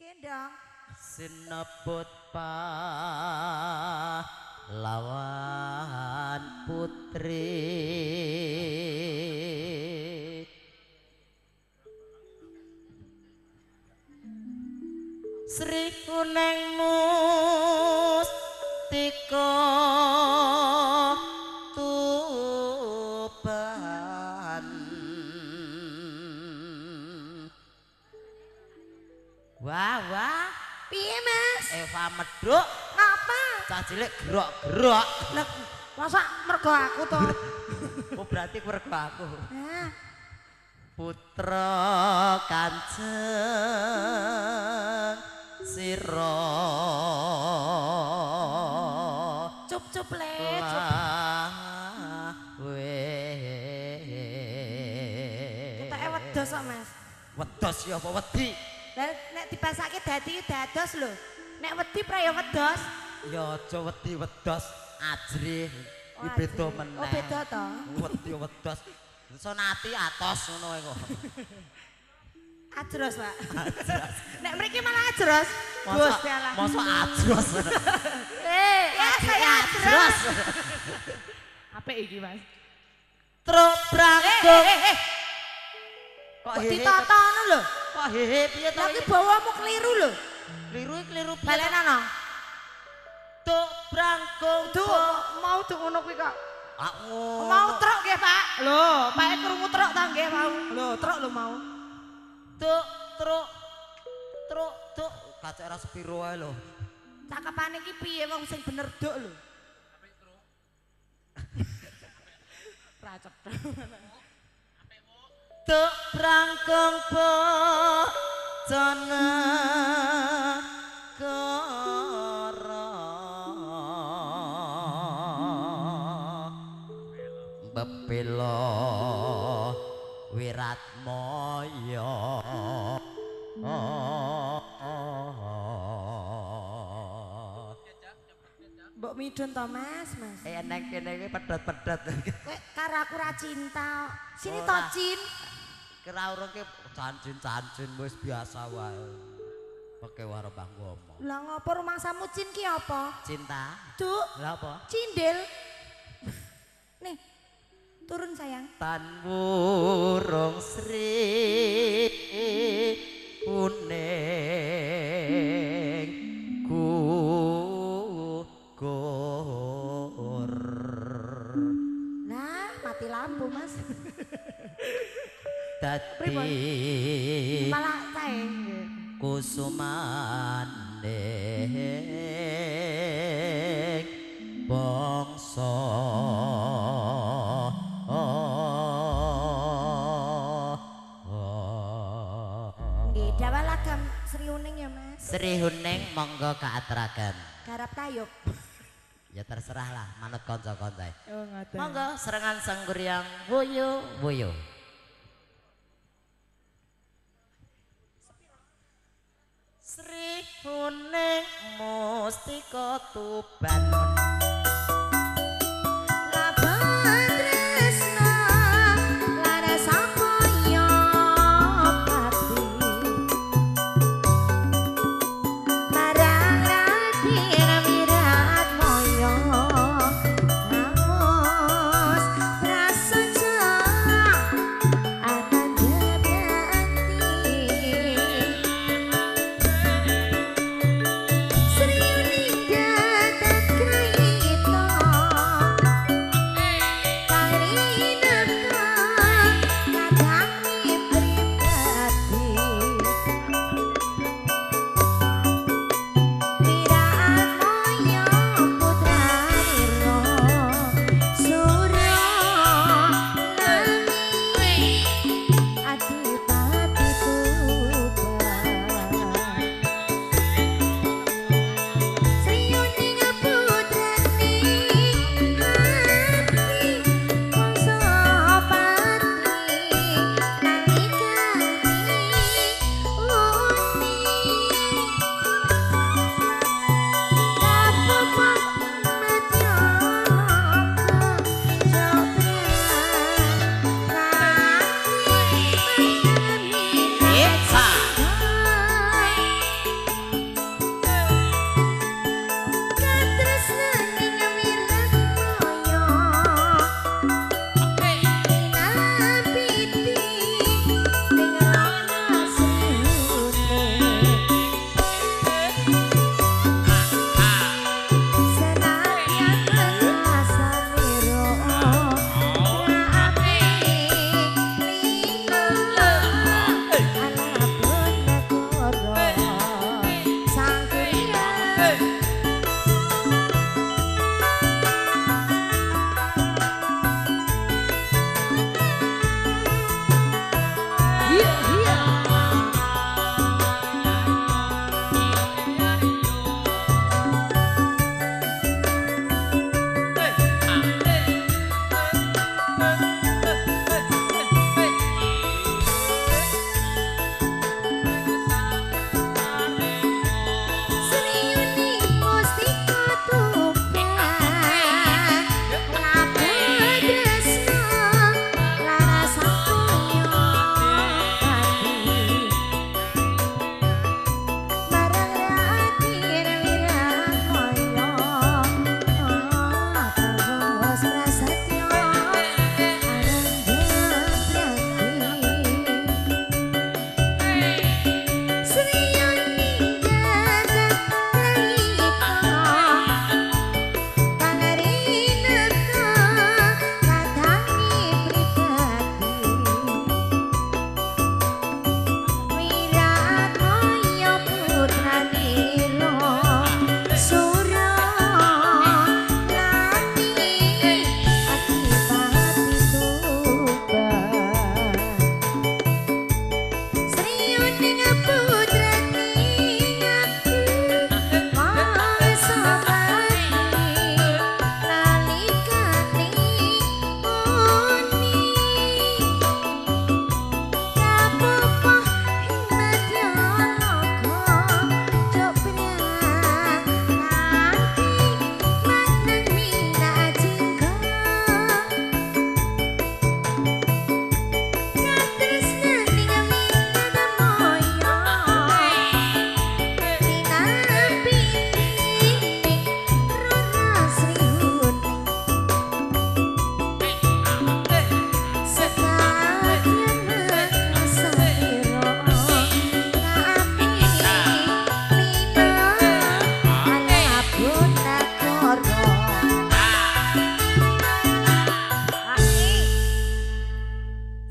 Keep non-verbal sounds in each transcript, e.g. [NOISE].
Kendang. sinebut lawan putri Sri kuning mustika Wah wah Piye, Mas? Eva meduk Ngapa? cah cilik gerok-gerok Lah, masa mergo aku to? [LAUGHS] oh berarti mergo aku Nah, putra kanjeng sira cup-cup le. cup. Ketoke wedhos kok, Mas. Wedhos ya apa wedi? Lah nek dipasake dadi dados lho. Nek wedi praya wedhos. Ya aja wedi wedhos ajrih. Oh, Iki beda meneh. Oh, beda to? Wedi wedhos. Sonati atos ngono kok. Ajros, Pak. [LAUGHS] Nek mriki malah ajros. Gusti Allah. masa ajros. [LAUGHS] Eh, ya saya ajros. [LAUGHS] Apa iki, Mas? Truk brangkung. Eh, eh, Kok Kok ditata ngono lho. Kok hehe piye to? Lah ki iki? bawamu keliru lho. Kliru kliru piye? Balenono. Truk brangkung. Duh, mau tuh ngono kuwi kok. Ah, ngono. Mau truk nggih, Pak. Lho, Pak krungu truk ta nggih mau. Lho, truk lho mau. Truk truk truk truk kacek ra sepiro ae lho. Cakepane iki piye wong sing bener duk lho. [LAUGHS] Ra cetha. Truk brangkung bojone kara bebela wirat moyo Mbok midun to, Mas, Mas. eh neng kene iki pedhot-pedhot Kowe karo aku ra cinta. Sini to. Cin. Kira urung ki cancin-cancin wis biasa wae pakai waro bangku omong Lah ngopo rumangsamu Cin ki apa? cinta Duk, lah apa cindil. [LAUGHS] Nih. Turun sayang. tan burung sri dadi Malah kae. kusumane bangsa Nggih, dawa lagam Sri Uning ya, Mas. Sri Huning monggo kaaturaken Garap tayub. ya terserah lah manut kanca-kanca Oh, ngoten. monggo serengan sang guryang wuyu Huning mustika tuban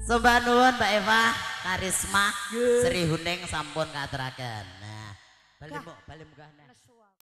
Sumpah nuwun Mbak Eva, karisma. Sri Huneng sampun kateraken. Nah, balimu, balimu balik nah.